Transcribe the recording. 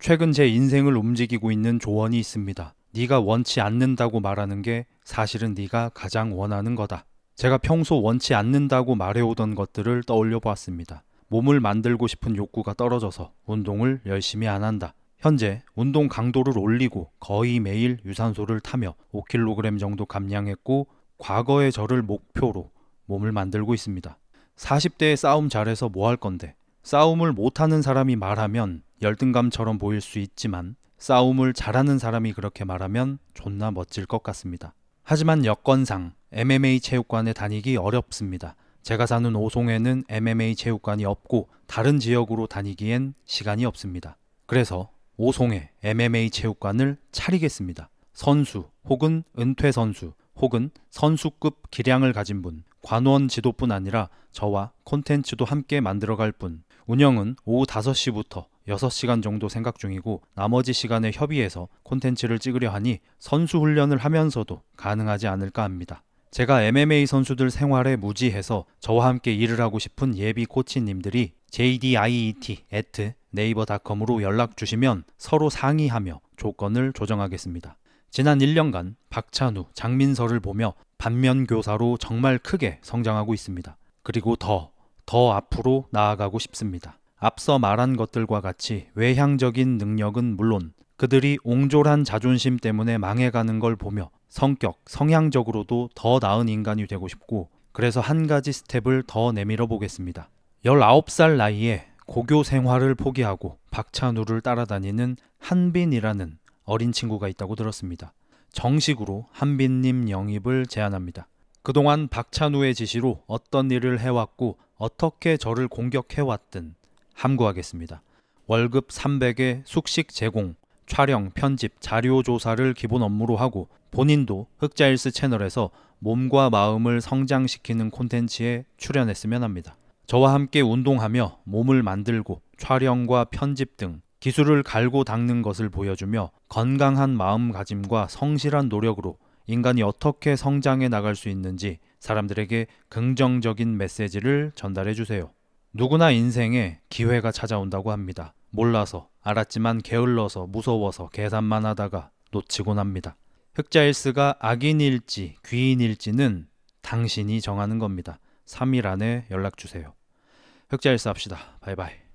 최근 제 인생을 움직이고 있는 조언이 있습니다. 네가 원치 않는다고 말하는 게 사실은 네가 가장 원하는 거다. 제가 평소 원치 않는다고 말해오던 것들을 떠올려 보았습니다. 몸을 만들고 싶은 욕구가 떨어져서 운동을 열심히 안 한다. 현재 운동 강도를 올리고 거의 매일 유산소를 타며 5kg 정도 감량했고 과거의 저를 목표로 몸을 만들고 있습니다. 40대에 싸움 잘해서 뭐 할 건데 싸움을 못하는 사람이 말하면 열등감처럼 보일 수 있지만 싸움을 잘하는 사람이 그렇게 말하면 존나 멋질 것 같습니다. 하지만 여건상 MMA 체육관에 다니기 어렵습니다. 제가 사는 오송에는 MMA 체육관이 없고 다른 지역으로 다니기엔 시간이 없습니다. 그래서 오송에 MMA 체육관을 차리겠습니다. 선수 혹은 은퇴 선수 혹은 선수급 기량을 가진 분, 관원 지도뿐 아니라 저와 콘텐츠도 함께 만들어갈 분, 운영은 오후 5시부터 6시간 정도 생각 중이고 나머지 시간에 협의해서 콘텐츠를 찍으려 하니 선수 훈련을 하면서도 가능하지 않을까 합니다. 제가 MMA 선수들 생활에 무지해서 저와 함께 일을 하고 싶은 예비 코치님들이 jdiet at 네이버닷컴으로 연락 주시면 서로 상의하며 조건을 조정하겠습니다. 지난 1년간 박찬우, 장민서를 보며 반면 교사로 정말 크게 성장하고 있습니다. 그리고 더, 더 앞으로 나아가고 싶습니다. 앞서 말한 것들과 같이 외향적인 능력은 물론 그들이 옹졸한 자존심 때문에 망해가는 걸 보며 성격, 성향적으로도 더 나은 인간이 되고 싶고 그래서 한 가지 스텝을 더 내밀어 보겠습니다. 19살 나이에 고교 생활을 포기하고 박찬우를 따라다니는 한빈이라는 어린 친구가 있다고 들었습니다. 정식으로 한빈님 영입을 제안합니다. 그동안 박찬우의 지시로 어떤 일을 해왔고 어떻게 저를 공격해왔든 함구하겠습니다. 월급 300에 숙식 제공, 촬영, 편집, 자료 조사를 기본 업무로 하고 본인도 흑자일스 채널에서 몸과 마음을 성장시키는 콘텐츠에 출연했으면 합니다. 저와 함께 운동하며 몸을 만들고 촬영과 편집 등 기술을 갈고 닦는 것을 보여주며 건강한 마음가짐과 성실한 노력으로 인간이 어떻게 성장해 나갈 수 있는지 사람들에게 긍정적인 메시지를 전달해 주세요. 누구나 인생에 기회가 찾아온다고 합니다. 몰라서, 알았지만 게을러서, 무서워서 계산만 하다가 놓치곤 합니다. 흑자일스가 악인일지 귀인일지는 당신이 정하는 겁니다. 3일 안에 연락 주세요. 흑자일스 합시다. 바이바이.